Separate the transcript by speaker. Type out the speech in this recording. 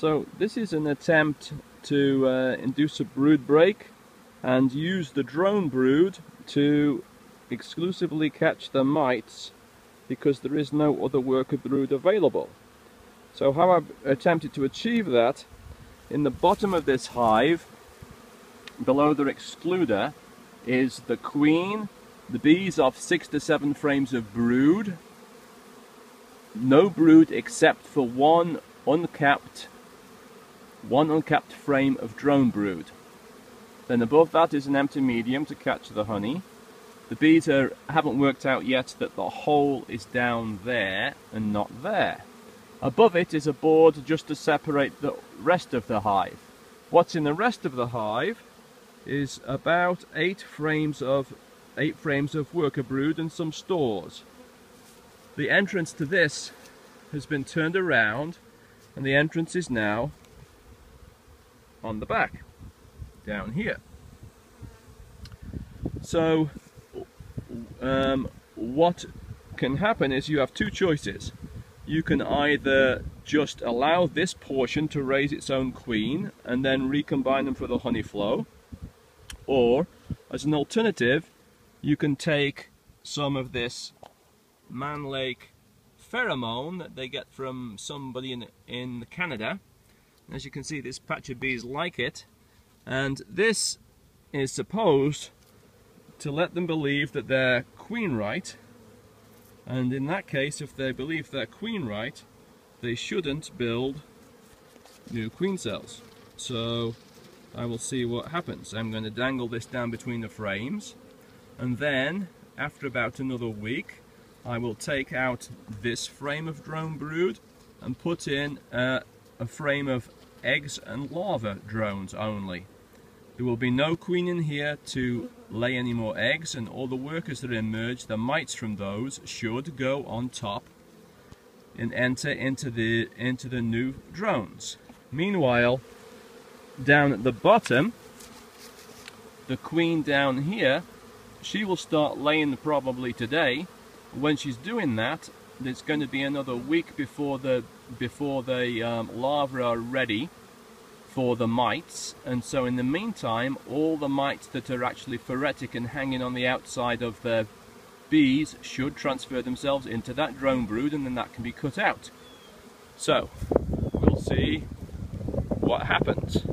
Speaker 1: So this is an attempt to uh, induce a brood break and use the drone brood to exclusively catch the mites because there is no other worker brood available. So how I've attempted to achieve that, in the bottom of this hive, below the excluder, is the queen, the bees of six to seven frames of brood, no brood except for one uncapped one uncapped frame of drone brood. Then above that is an empty medium to catch the honey. The bees are, haven't worked out yet that the hole is down there and not there. Above it is a board just to separate the rest of the hive. What's in the rest of the hive is about eight frames of eight frames of worker brood and some stores. The entrance to this has been turned around and the entrance is now on the back down here. So um, what can happen is you have two choices. You can either just allow this portion to raise its own queen and then recombine them for the honey flow or as an alternative you can take some of this Mann Lake pheromone that they get from somebody in, in Canada as you can see, this patch of bees like it, and this is supposed to let them believe that they're queen right, and in that case, if they believe they're queen right, they shouldn't build new queen cells. So I will see what happens. I'm going to dangle this down between the frames, and then after about another week, I will take out this frame of drone brood and put in uh, a frame of eggs and larva drones only. There will be no queen in here to lay any more eggs and all the workers that emerge, the mites from those, should go on top and enter into the, into the new drones. Meanwhile, down at the bottom, the queen down here, she will start laying probably today. When she's doing that, it's going to be another week before the before the um, larvae are ready for the mites and so in the meantime all the mites that are actually phoretic and hanging on the outside of the bees should transfer themselves into that drone brood and then that can be cut out. So we'll see what happens.